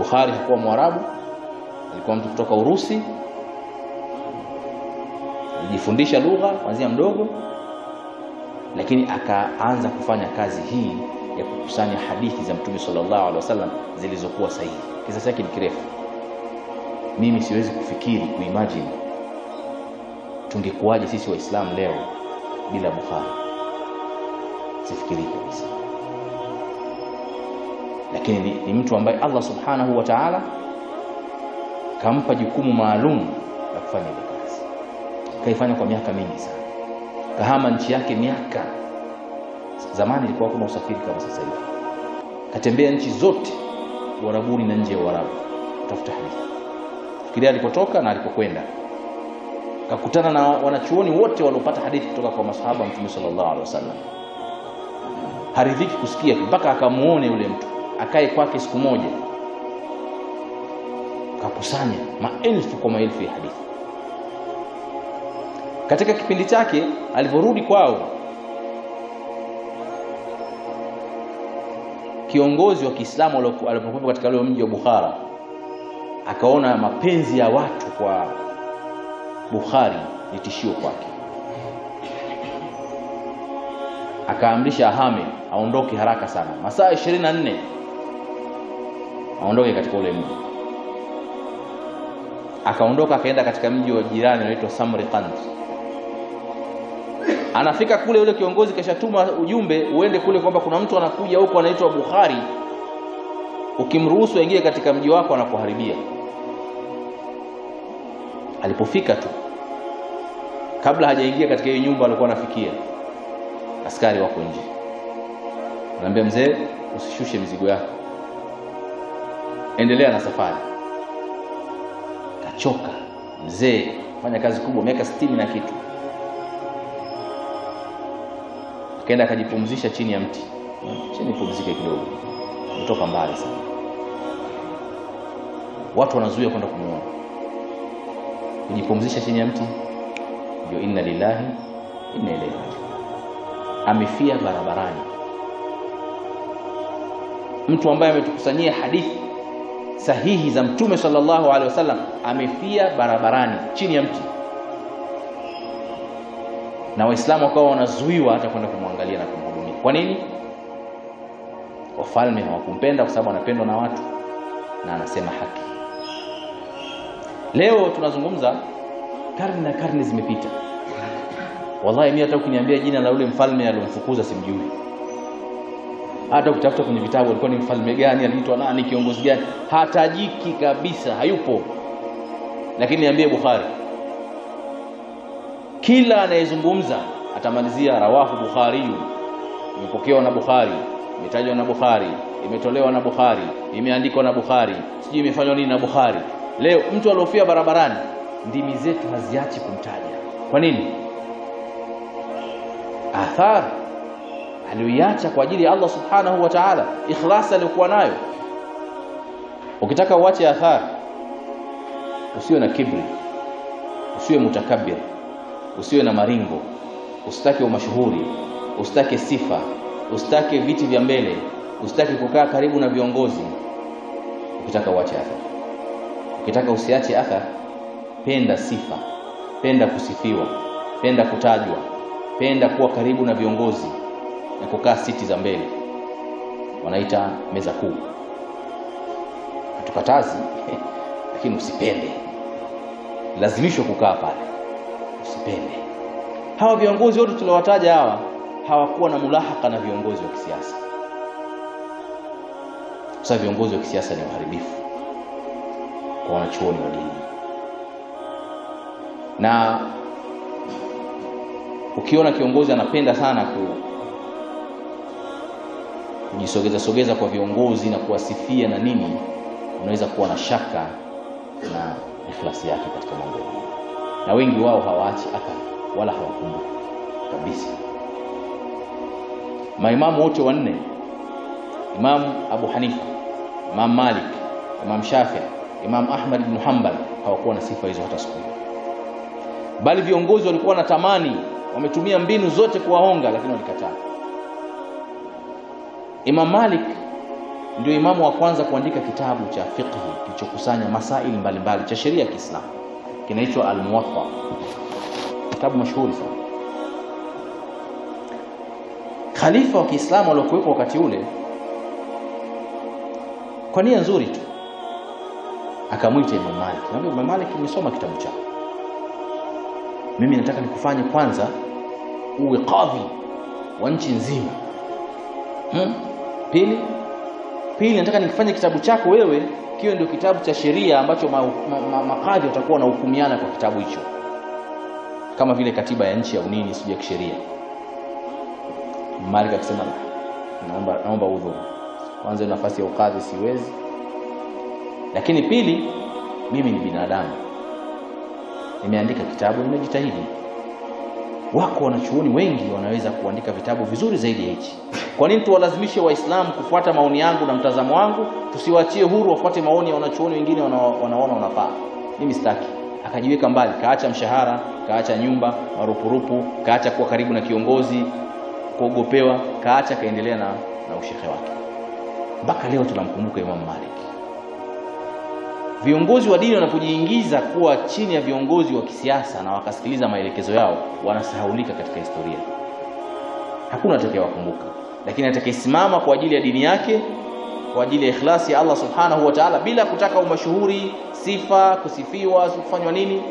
Bukhari hakuwa Mwarabu, alikuwa mtu kutoka Urusi, alijifundisha lugha kuanzia mdogo, lakini akaanza kufanya kazi hii ya kukusanya hadithi za Mtume sallallahu alaihi wasallam zilizokuwa sahihi. Kisa chake ni kirefu, mimi siwezi kufikiri kuimagine tungekuwaje sisi Waislamu leo bila Bukhari, sifikiri kabisa. Lakini ni, mtu ambaye Allah subhanahu wa ta'ala kampa jukumu maalum la kufanya hiyo kazi, kaifanya kwa miaka mingi sana, kahama nchi yake miaka. Zamani ilikuwa kuna usafiri kama sasa hivi, katembea nchi zote Uarabuni na nje ya Uarabu kutafuta hadithi. Fikiria alipotoka na alipokwenda, kakutana na wanachuoni wote waliopata hadithi kutoka kwa masahaba Mtume sallallahu alaihi wasallam. Haridhiki kusikia mpaka akamuone yule mtu, akae kwake siku moja, kakusanya maelfu kwa maelfu ya hadithi. Katika kipindi chake alivyorudi kwao kiongozi wa Kiislamu alipokuwa katika ule mji wa Bukhara akaona mapenzi ya watu kwa Bukhari ni tishio kwake, akaamrisha ahame, aondoke haraka sana, masaa 24 aondoke katika ule mji. Akaondoka akaenda katika mji wa jirani unaitwa Samarkand. Anafika kule, yule kiongozi kashatuma ujumbe uende kule kwamba kuna mtu anakuja huko anaitwa Bukhari, ukimruhusu aingie katika mji wako anakuharibia. Alipofika tu, kabla hajaingia katika hiyo nyumba alikuwa anafikia, askari wako nje, anamwambia mzee, usishushe mizigo yako, endelea na safari. Kachoka mzee, fanya kazi kubwa, miaka sitini na kitu akaenda akajipumzisha chini ya mti chini, pumzike kidogo, kutoka mbali sana, watu wanazuia kwenda kumuona. Kujipumzisha chini ya mti ndio inna lillahi inna ilaihi. Amefia barabarani, mtu ambaye ametukusanyia hadithi sahihi za Mtume sallallahu alaihi wasallam amefia barabarani chini ya mti na Waislamu wakawa wanazuiwa hata kwenda kumwangalia na kumhudumia. Kwa nini? Wafalme hawakumpenda kwa sababu anapendwa na watu na anasema haki. Leo tunazungumza, karne na karne zimepita. Wallahi mimi hata ukiniambia jina la ule mfalme aliyomfukuza simjui, hata ukitafuta kwenye vitabu alikuwa ni mfalme gani, aliitwa nani, kiongozi gani, hatajiki kabisa, hayupo. Lakini niambie Bukhari kila anayezungumza atamalizia rawahu Bukhari, imepokewa na Bukhari, imetajwa na Bukhari, imetolewa na Bukhari, imeandikwa na Bukhari, sijui imefanywa nini na Bukhari. Leo mtu aliofia barabarani, ndimi zetu haziachi kumtaja. Kwa nini? Athar aliyoiacha kwa ajili ya Allah subhanahu wa ta'ala, ikhlasi aliyokuwa nayo. Ukitaka uache athari, usiwe na kibri, usiwe mutakabir usiwe na maringo, usitake umashuhuri, usitake sifa, usitake viti vya mbele, usitake kukaa karibu na viongozi. Ukitaka uache athari, ukitaka usiache athari, penda sifa, penda kusifiwa, penda kutajwa, penda kuwa karibu na viongozi na kukaa siti za mbele, wanaita meza kuu. Hatukatazi lakini usipende, lazimishwa kukaa pale. Usipende. Hawa viongozi wote tuliowataja hawa hawakuwa na mulahaka na viongozi wa kisiasa, kwa sababu viongozi wa kisiasa ni waharibifu kwa wanachuoni wa dini, na ukiona kiongozi anapenda sana ku kujisogeza sogeza kwa viongozi na kuwasifia na nini, unaweza kuwa na shaka na ikhlasi yake katika mambo na wengi wao hawaachi athari wala hawakumbuki kabisa. Maimamu wote wanne, Imamu Abu Hanifa, Imam Malik, Imam Shafii, Imam Ahmad ibn Hanbal hawakuwa na sifa hizo hata siku bali viongozi walikuwa na tamani, wametumia mbinu zote kuwaonga, lakini walikataa. Imam Malik ndio imamu wa kwanza kuandika kitabu cha fiqhi kilichokusanya masaili mbalimbali cha sheria ya Kiislamu kinaitwa Al-Muwatta. Kitabu mashuhuri sana. Khalifa wa Kiislamu aliokuwepo wakati ule kwa nia nzuri tu. Akamwita Imam Malik. Naambia Imam Malik nimesoma kitabu chako. Mimi nataka nikufanye kwanza uwe kadhi wa nchi nzima. Hmm? Pili. Pili nataka nikifanye kitabu chako wewe kiwe ndio kitabu cha sheria ambacho makadhi ma, ma, ma watakuwa wanahukumiana kwa kitabu hicho. Kama vile katiba ya nchi ya unini sijui ya kisheria. Malik akisema naomba naomba udhuru kwanza nafasi ya ukadhi siwezi. Lakini pili mimi ni binadamu. Nimeandika kitabu nimejitahidi wako wanachuoni wengi wanaweza kuandika vitabu vizuri zaidi ya hichi. Kwa nini tuwalazimishe waislamu kufuata maoni yangu na mtazamo wangu? Tusiwaachie huru wafuate maoni ya wanachuoni wengine wanaona wanafaa. Mimi sitaki. Akajiweka mbali kaacha mshahara kaacha nyumba marupurupu kaacha kuwa karibu na kiongozi kuogopewa kaacha kaendelea na, na ushehe wake. Mpaka leo tunamkumbuka Imam Malik viongozi wa dini wanapojiingiza kuwa chini ya viongozi wa kisiasa na wakasikiliza maelekezo yao wanasahaulika katika historia. Hakuna atakayewakumbuka lakini atakayesimama kwa ajili ya dini yake kwa ajili ya ikhlasi ya Allah subhanahu wa ta'ala bila kutaka umashuhuri sifa kusifiwa kufanywa nini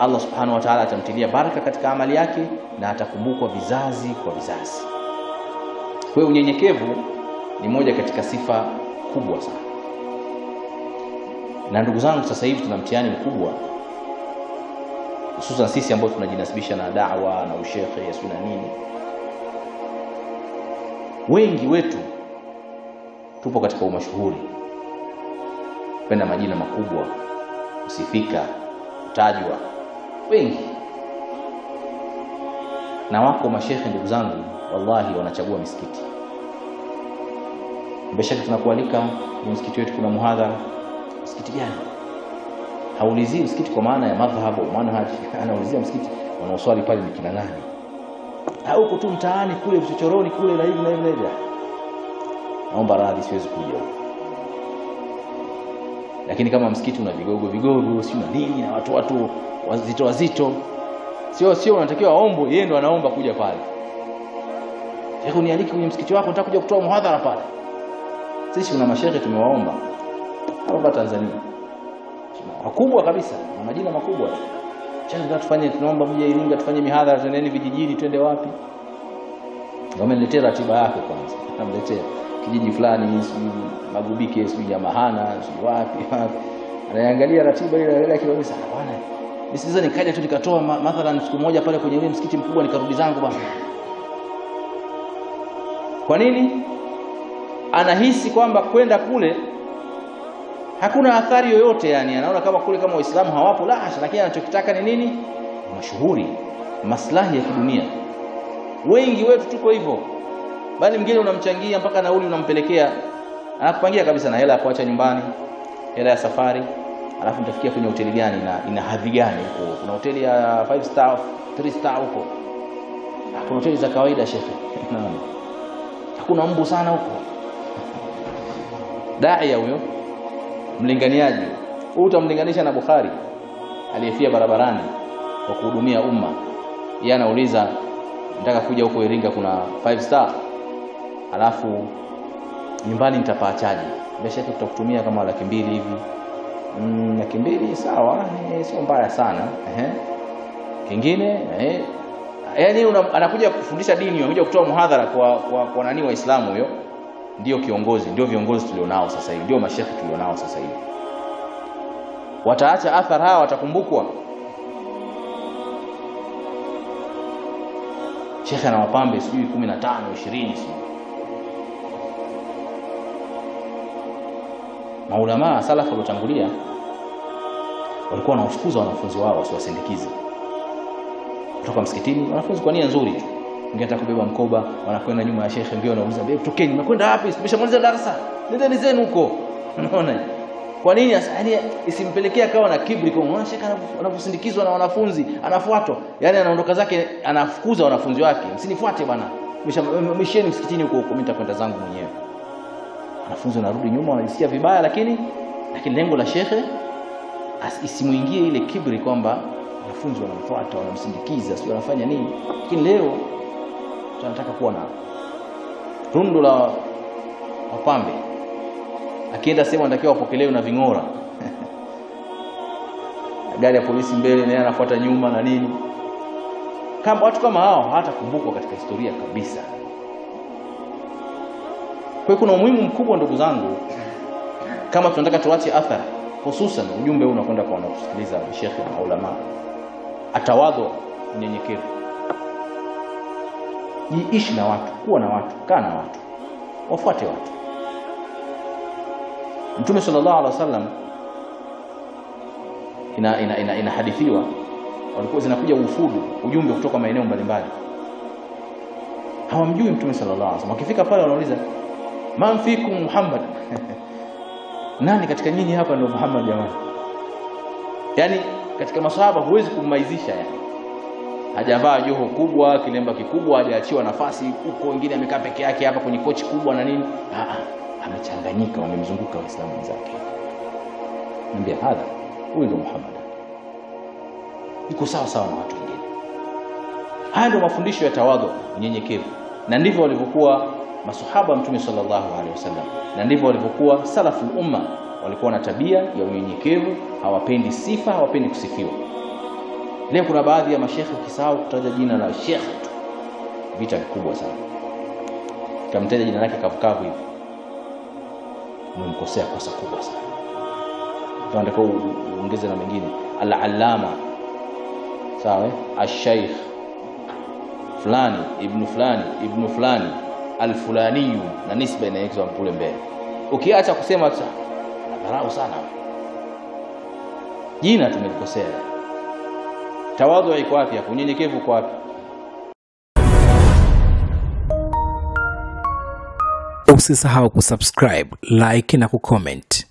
Allah subhanahu wa ta'ala atamtilia baraka katika amali yake na atakumbukwa vizazi kwa vizazi. Kwa hiyo unyenyekevu ni moja katika sifa kubwa sana na ndugu zangu sasa hivi tuna mtihani mkubwa hususan sisi ambao tunajinasibisha na da'wa na ushekhe yasu na nini. Wengi wetu tupo katika umashuhuri penda majina makubwa kusifika kutajwa wengi. Na wako mashekhe ndugu zangu wallahi wanachagua misikiti. Mbeshaka tunakualika ni msikiti wetu kuna muhadhara msikiti gani? Haulizii msikiti kwa maana ya madhhabu manhaji anaulizia msikiti wanaoswali pale ni kina nani? Au huko tu mtaani kule vichochoroni kule na hivi na hivi na hivi. Naomba radhi siwezi kuja lakini kama msikiti una vigogo vigogo si una nini na watu watu wazito wazito sio sio unatakiwa aombe yeye ndo anaomba kuja pale. Sheikh unialike kwenye msikiti wako nataka kuja kutoa muhadhara pale. Sisi kuna mashehe tumewaomba hapa Tanzania. Wakubwa kabisa na majina makubwa. Chanzo tufanye tunaomba mje Iringa tufanye mihadhara tuendeni vijijini twende wapi? Wameniletea ratiba yake kwanza. Namletea kijiji fulani Magubike sijui Nyamahana sijui wapi wapi. Anaangalia ratiba ile ile kabisa bwana nisiweza nikaja tu nikatoa mathalan siku moja pale kwenye ule msikiti mkubwa nikarudi zangu bwana. Kwa nini? Anahisi kwamba kwenda kule hakuna athari yoyote yani anaona kama kule kama waislamu hawapo la hasha lakini anachokitaka ni nini? Mashuhuri maslahi ya kidunia. Wengi wetu tuko hivyo bali mgeni unamchangia mpaka nauli unampelekea anakupangia kabisa na hela ya kuacha nyumbani hela ya safari alafu nitafikia kwenye hoteli gani na ina hadhi gani huko? Kuna hoteli ya 5 star 3 star huko. Kuna hoteli za kawaida shekhe naam. Hakuna mbu sana huko. Daia huyo mlinganiaji huu utamlinganisha na Bukhari aliyefia barabarani kwa kuhudumia umma. Yeye anauliza nataka kuja huko Iringa kuna 5 star? Alafu nyumbani nitapaachaje? Biashara tutakutumia kama laki mbili hivi. Mm, laki mbili sawa eh, sio mbaya sana ehe. Kingine eh yaani anakuja kufundisha dini anakuja kutoa muhadhara kwa kwa, kwa nani waislamu huyo ndio kiongozi ndio viongozi tulionao sasa hivi ndio mashekhi tulionao sasa hivi. Wataacha athar hawa watakumbukwa. Shekhe na wapambe sijui 15 20 sijui. Maulamaa salafu waliotangulia walikuwa wanawafukuza wanafunzi wao wasiwasindikize. Kutoka msikitini wanafunzi kwa nia nzuri tu ngeta kubeba mkoba wanakwenda nyuma ya shekhe mbio anauliza "Babe, tokeni mnakwenda wapi? Tumeshamaliza darasa nendeni zenu huko. Unaona? Kwa nini? Yani isimpelekea akawa na kibri kwa mwana shekhe anaposindikizwa na wanafunzi anafuatwa. Yani anaondoka zake anafukuza wanafunzi wake. Msinifuate bwana misheni msikitini huko huko mimi nitakwenda zangu mwenyewe. Wanafunzi wanarudi nyuma wanajisikia vibaya lakini lakini lengo la shekhe isimuingie ile kibri kwamba wanafunzi wanamfuata wanamsindikiza sio wanafanya nini. Lakini leo tunataka kuwa na rundo la wapambe. Akienda sehemu anatakiwa apokelewe na ving'ora. Gari ya polisi mbele naye anafuata nyuma na nini. Kama watu kama hao hawatakumbukwa katika historia kabisa. Kwa kuna umuhimu mkubwa ndugu zangu kama tunataka tuache athari hususan ujumbe huu unakwenda kwa wanaosikiliza shekhe na ulama unyenyekevu jiishi na watu kuwa na watu kaa na watu wafuate watu. Mtume sallallahu alaihi wasallam ina ina, ina, inahadithiwa walikuwa zinakuja ufudu ujumbe kutoka maeneo mbalimbali. Hawamjui mtume sallallahu alaihi wasallam. Wakifika pale wanauliza man fikum muhammad? Nani katika nyinyi hapa ndio muhammad jamani? Yani katika masahaba huwezi kummaizisha yani hajavaa joho kubwa kilemba kikubwa hajaachiwa nafasi huko wengine amekaa peke yake hapa kwenye kochi kubwa na nini. Ah amechanganyika wamemzunguka waislamu wenzake. Niambia hadha huyu ndio muhammad. Iko sawa sawa na watu wengine. Haya ndio mafundisho ya tawadhu unyenyekevu. Na ndivyo walivyokuwa masahaba mtume sallallahu alaihi wasallam. Na ndivyo walivyokuwa salafu umma. Walikuwa na tabia ya unyenyekevu hawapendi sifa hawapendi kusifiwa leo kuna baadhi ya mashekhe ukisahau kutaja jina la shekhe tu. Vita vikubwa sana. Kamtaja jina lake kavukavu hivi. Umemkosea kosa kubwa sana. Tunataka uongeze na mengine. Al-allama. Sawa ash-shaykh fulani ibnu fulani ibnu fulani. Alfulaniyu na nisba inaexwa kule mbele. Ukiacha kusema dharau sana. Jina tumelikosea tawadhu iko wapi hapo? Unyenyekevu uko wapi? Usisahau kusubscribe like na kucomment